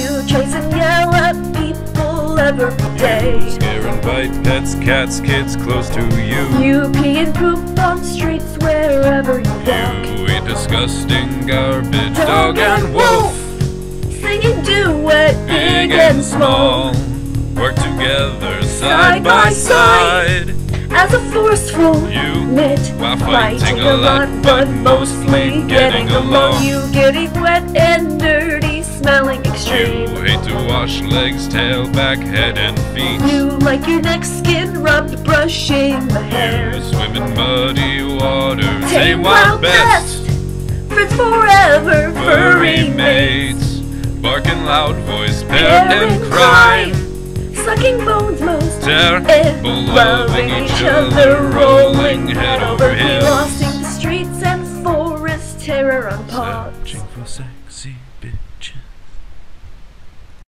You chase and yell at people every day. You scare and bite pets, cats, kids close to you. You pee and poop on streets wherever you walk. You eat disgusting garbage, dog and wolf. Singing duet, Big and small, work together side by side. As a forceful You, knit, while fighting a lot, but mostly getting along. You getting wet and dirty, smelling You hate to wash legs, tail, back, head, and feet. You like your neck skin rubbed, brushing the hair. You swim in muddy waters, tame wild best. Friends forever, Furry mates, barking loud voice, parent and crime. Sucking bones most. Terrible, loving each other, rolling head over heels. in the streets and forest terror on. Searching for sexy bitches.